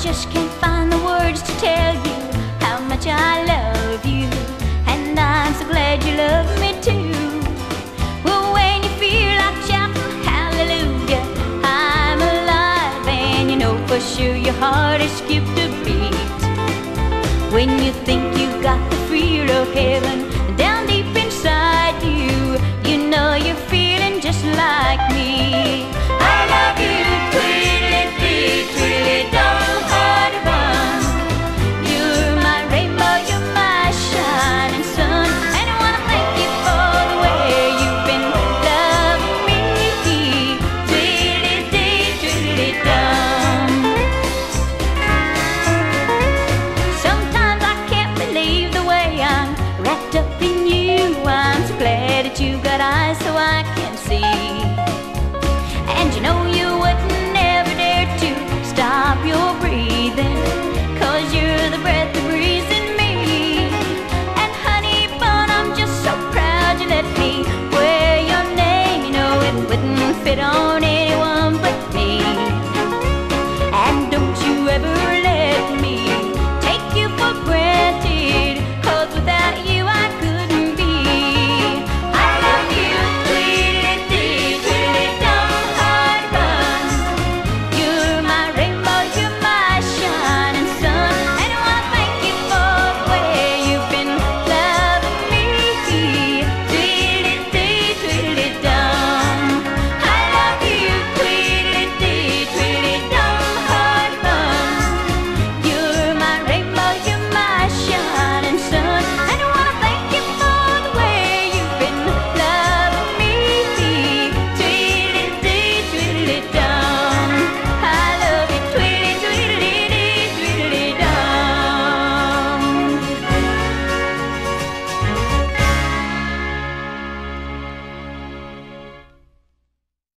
just can't find the words to tell you how much I love you. And I'm so glad you love me too. Well, when you feel like shouting hallelujah, I'm alive and you know for sure your heart has skipped a beat. When you think you've got the feel of heaven, wouldn't fit on